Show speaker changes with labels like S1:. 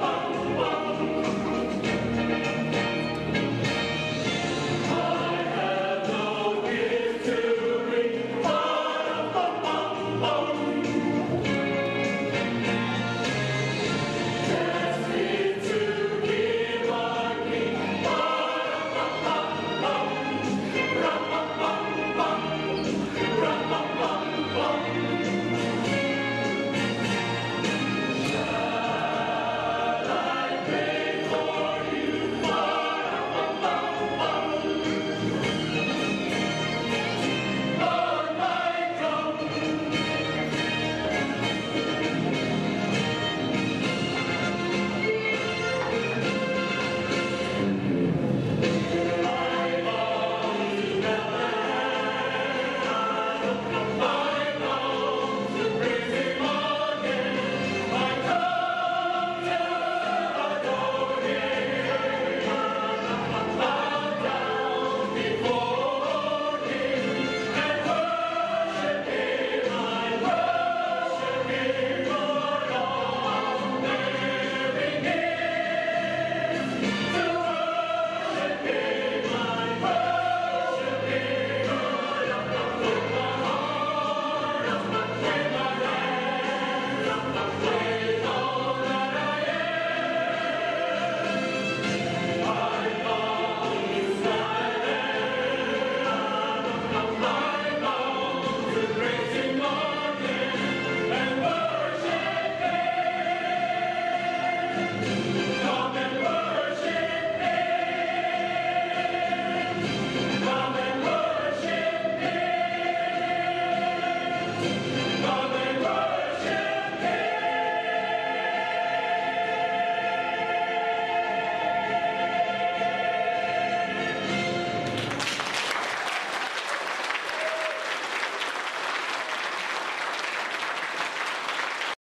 S1: Oh,